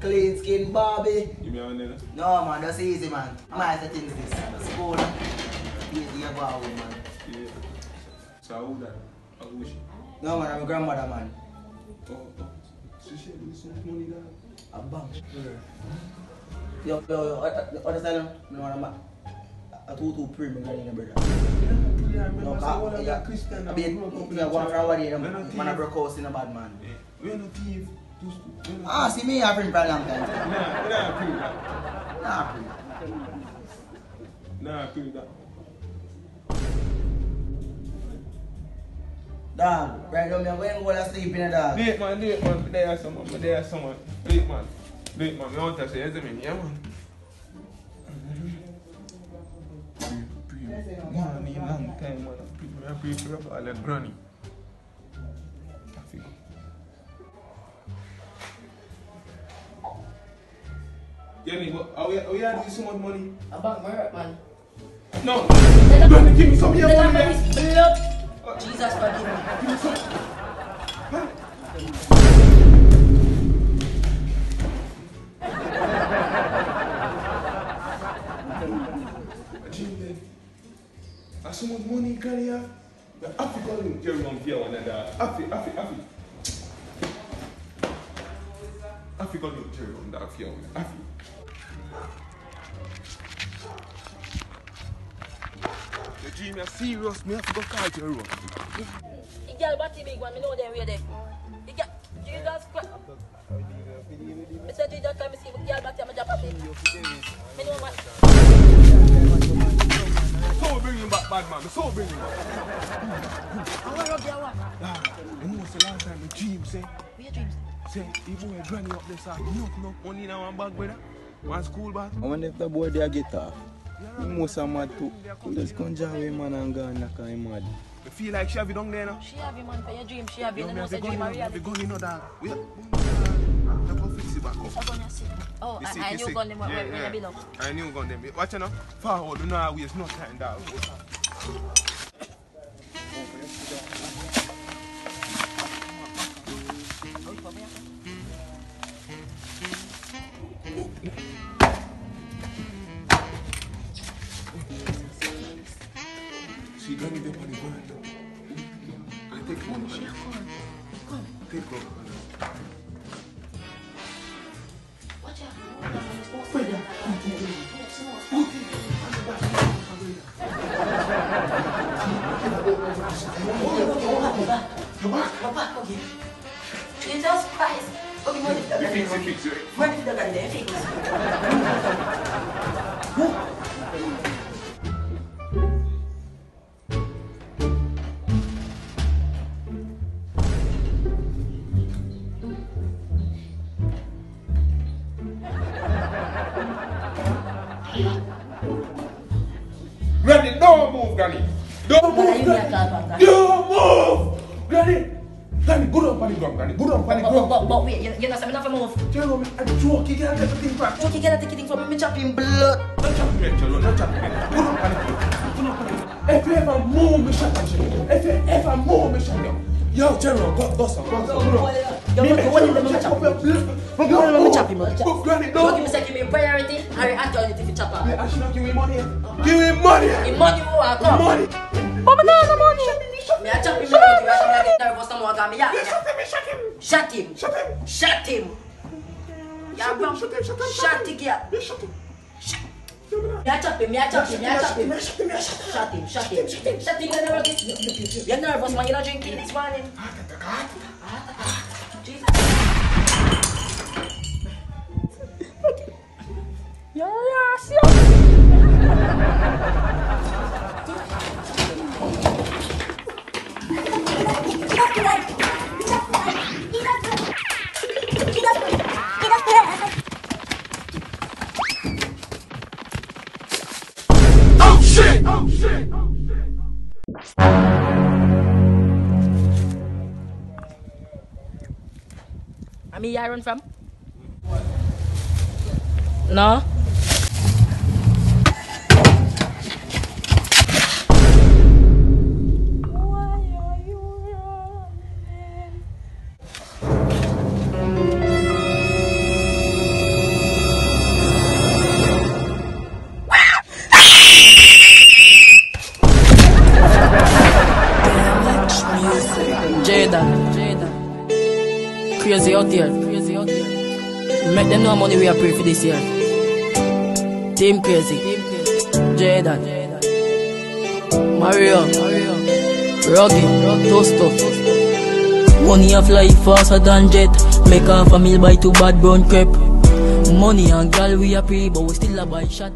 clean skin Barbie. Give me one there. No man, that's easy man. My things this. That's cool. Easy you go out with man. Yeah. So how that? How was she? No man, I'm a grandmother man. Oh, oh. She had so much money there. A bank. Yo, yo, yo, understand? No, I'm a, a two two pre, my granny, brother. Yeah, I No, remember one ca- of yeah, the Christian I mean, grew up if you want for a wedding, We're not man, thief. broke house in a bad man. Eh, We're not thief. Just- Ah, see me, I've been for a long time. Nah, we're not agree with that. Nah, pre. Nah, agree that. Dog, right now, I'm going to go to sleep in a dog. Do it, man. Do it, man. There are someone. There are someone. Do it, man. Do it, man. Me want to say, yes, I mean, yeah, man. Man, need long time, man. People are pre for all the granny. I feel. Jenny, what, are we, are we having so much money? A bank my man. No! Granny, give me some of your money, man. blood. Oh. Jesus forgive me. Jimmy, I so much money, yeah. The African Jerry one and that. Afi, Afi, Afi. African Jerry on that, here, Afi. The Jimmy, are serious, me have to go call Jerry on. The girl body big one, me know them way there. The girl, Jesus Christ. Me say Jesus Christ, me see the girl body, me just pop it. Me know man. So bring him back, bad man. So bring him back. I want to rub your one. Yeah, you know, the last time the dream say, What your dreams? Say, he boy granny up there, sir. Enough, enough money in one bag, brother. One school bag. I wonder if the boy there get off. He must have mad too. He just come jar away man and go and knock him mad. You feel like she have it down there now? She have you man for your dream. She have you. Yo, You me know have say the gun, dream you a know, me have the reality. gun, you know that. We have to fix it back up. Up on your seat. Oh, I, I knew see. gun them were Yeah, yeah, yeah. below. I knew gun them. Watch it now. Forward, you know we waste no time, dog. Take one. Watch out. Jesus Christ. Okay, money for the You fix gun. fix it. Money for the fix. Don't But I move, you Granny. need a call back. Don't move, Granny. Granny, go down on the ground, Granny. Go down on the But, but, ground. but, but wait, you, you know, say me not for move. Tell me, I'm joking. You can't get the thing back. Don't you get a ticket from me, me chop him blood. Don't chop me, Cholo. Don't chop me. Go down on the ground. Go down on the ground. If you ever move, me shot at you. If you ever move, me shot you. Yo, General, go, go, son, go, son, go down. Yo, Me look, make what sure is the you number chop chop? up your blood. Look, Yo, let me chop him, let me chop. Move, Granny, Don't don't. give me say give me priority. I react on it if you chop her. I should not give me money. Give me money. The money who I come. Money. But me no have no money. Me a chop him, me a chop him, me a get nervous no more, cause me a- You shot him, you shot him. Shot him. Shot him. Shot him. Yeah, Shot him, bro. shot him, shot him, Shot the girl. You shot him. Me a chop him, me a chop him, me a chop him. You shot him, you shot him. Shot him, shot him. Shot him, you nervous. You're nervous, man. You not drinking this morning. Ah, Jesus. Yeah, yeah, sure. Oh shit! Oh shit! I mean, you run from? No. Out here. Crazy out here. Make them know how money we are pray for this year. Team crazy. Jaden. Mario. Rocky. Tosto. Money a fly faster than jet. Make half a meal buy two bad brown crepe. Money and gal we a pray, but we still a buy shot.